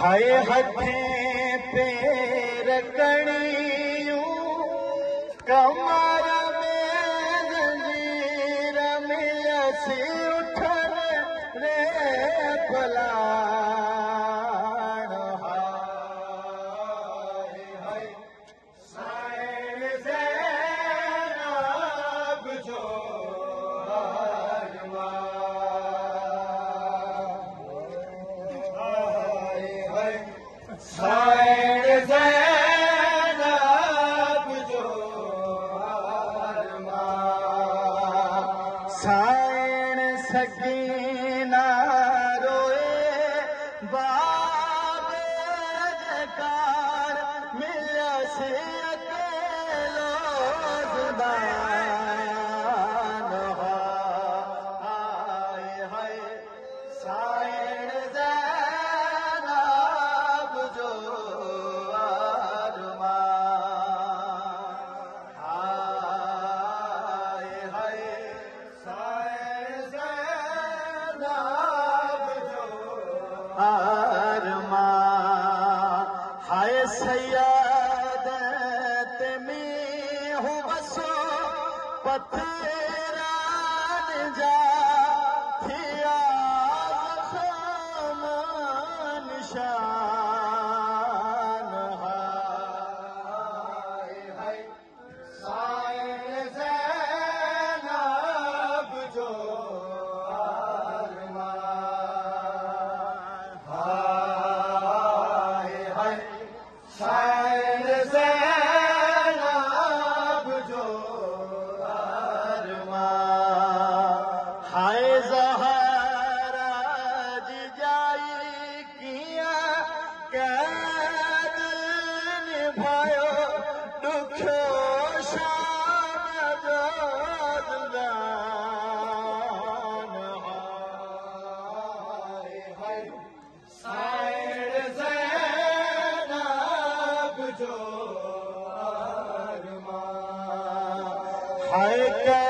हे हथे पेर कणियूं कमर में नीर मिली उथर रे प छ न سيا دت مي بسو وسو time. I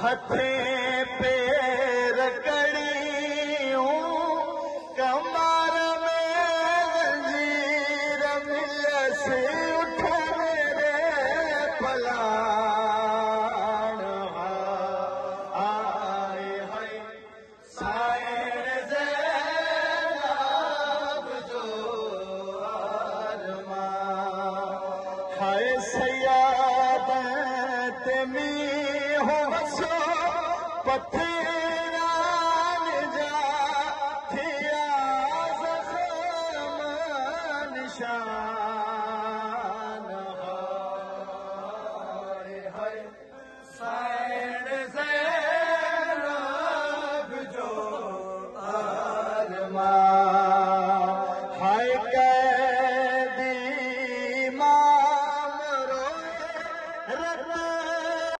हथे पेर कड़ियूं कमर में जंजीर मिलसि उठ मेरे पलाण हा आए हाय साइण ज़ैनब जो अरमान हाय निशान